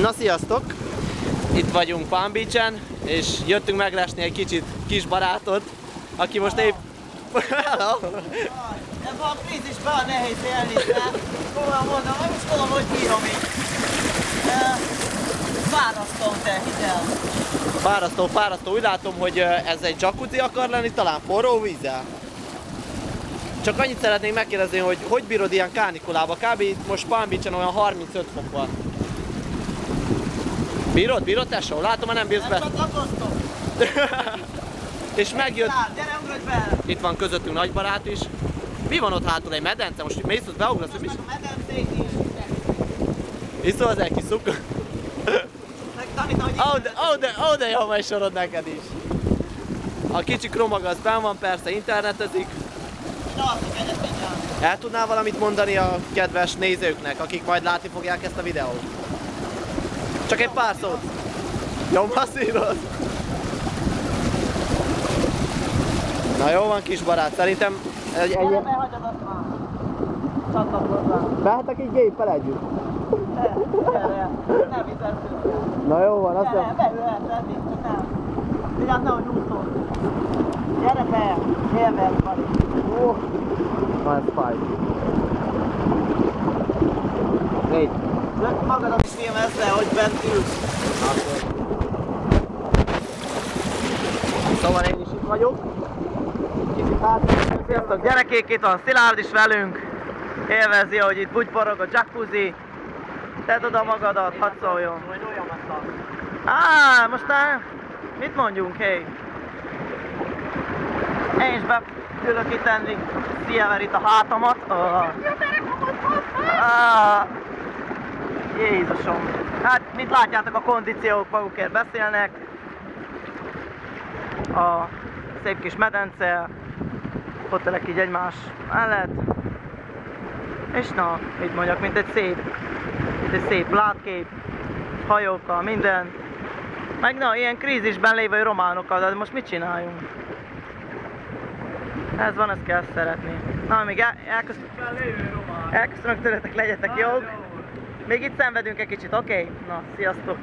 Na sziasztok! Itt vagyunk Palm Beach-en, és jöttünk meglesni egy kicsit kis barátot, aki most épp... Hello! Ebben a krízisben a nehéz élni, de komolyan mondom, nem is tudom, hogy bírom így. Fárasztó te, hidd el. Fárasztó, fárasztó. Úgy látom, hogy ez egy jacuzzi akar lenni, talán forró vízzel. Csak annyit szeretnék megkérdezni, hogy hogy bírod ilyen kánikulába? Kb. itt most Palm Beach-en olyan 35 fok van. Bírod? Bírod tesó? Látom, hogy nem bírsz be. És megjött, Lát, gyere, ugrodj be. itt van közöttünk nagybarát is. Mi van ott hátul? Egy medence? Most mész ott beugrasz, hogy mi Most meg a medencét is. Iszol az egy kis szuk? Megtanítom, hogy Ó, de, ó, de, jó, majd sorod neked is. A kicsi kromag az benn van, persze internetezik. El tudnál valamit mondani a kedves nézőknek, akik majd látni fogják ezt a videót? Csak egy pár szót. Jó masszíroz? Na jó van kis barát, szerintem egy, egy, Gyere be, hagyjad azt már. Csatlakozzál. Mehetek így géppel együtt? Gyere, gyere. Nem viszed Na jó van, azt Gyere, mondom. beülhetsz eddig, csak nem. Vigyázz, nehogy úszol. Gyere be, élvezd, Bali. Oh. Na ez fáj. Négy. Rögtön magadat is filmezd le, hogy bent ülsz. Szóval én is itt vagyok. Kicsit hát. Sziasztok gyerekék, itt van Szilárd is velünk. Élvezi, hogy itt bugyporog a jacuzzi. Tedd oda magadat, hadd szóljon. Á, most á, mit mondjunk, hé? Én is beülök itt enni sziever itt a hátamat. Oh. Ah. Jézusom. Hát, mint látjátok, a kondíciók magukért beszélnek. A szép kis medence, hotelek így egymás mellett. És na, mit mondjak, mint egy szép, mint egy szép látkép, hajókkal, minden. Meg na, ilyen krízisben lévő románokkal, de most mit csináljunk? Ez van, ezt kell szeretni. Na, még el, elköszönök, elköszönök tőletek, legyetek jók. Még itt szenvedünk egy kicsit, oké? Okay? Na, sziasztok!